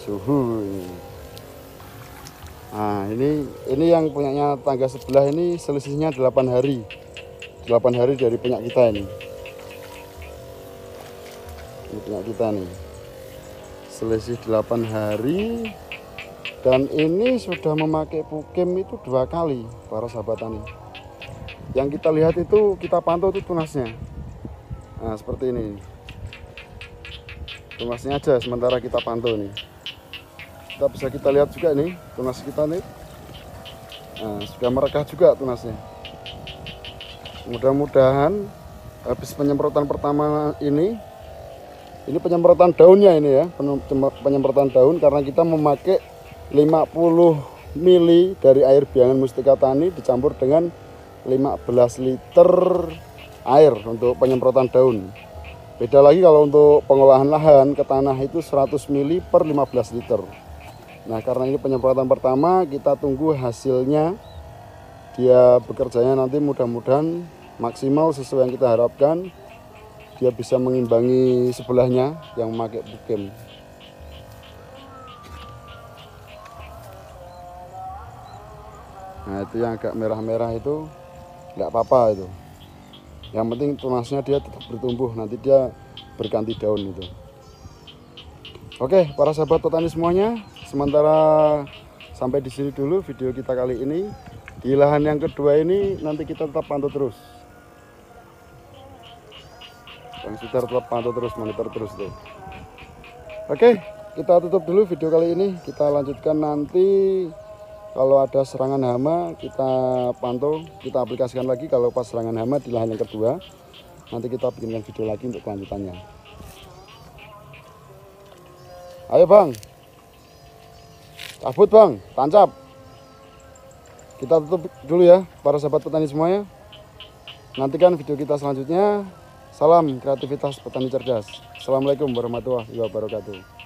suhu ini. Nah, ini ini yang punyanya tangga sebelah ini selisihnya 8 hari. 8 hari dari punya kita ini. Ini punya kita nih. Selisih 8 hari dan ini sudah memakai pukem itu dua kali para sahabat tani. Yang kita lihat itu kita pantau itu tunasnya. Nah, seperti ini. Tunasnya aja sementara kita pantau nih. Kita bisa kita lihat juga nih tunas kita nih. Nah, sudah merekah juga tunasnya. Mudah-mudahan habis penyemprotan pertama ini ini penyemprotan daunnya ini ya penyemprotan daun karena kita memakai 50 mili dari air biangan mustika tani dicampur dengan 15 liter air untuk penyemprotan daun beda lagi kalau untuk pengolahan lahan ke tanah itu 100 mili per 15 liter. Nah karena ini penyemprotan pertama kita tunggu hasilnya. Dia bekerjanya nanti mudah-mudahan maksimal sesuai yang kita harapkan. Dia bisa mengimbangi sebelahnya yang memakai bukem nah itu yang agak merah-merah itu nggak apa-apa itu yang penting tunasnya dia tetap bertumbuh nanti dia berganti daun itu. Oke para sahabat petani semuanya sementara sampai di sini dulu video kita kali ini. Di lahan yang kedua ini nanti kita tetap pantau terus. Yang sudah tetap pantau terus monitor terus tuh. Oke kita tutup dulu video kali ini. Kita lanjutkan nanti kalau ada serangan hama kita pantau kita aplikasikan lagi kalau pas serangan hama di lahan yang kedua nanti kita bikinkan video lagi untuk kelanjutannya ayo bang Cabut bang, tancap. Kita tutup dulu ya para sahabat petani semuanya. Nantikan video kita selanjutnya. Salam kreativitas petani cerdas. Assalamualaikum warahmatullahi wabarakatuh.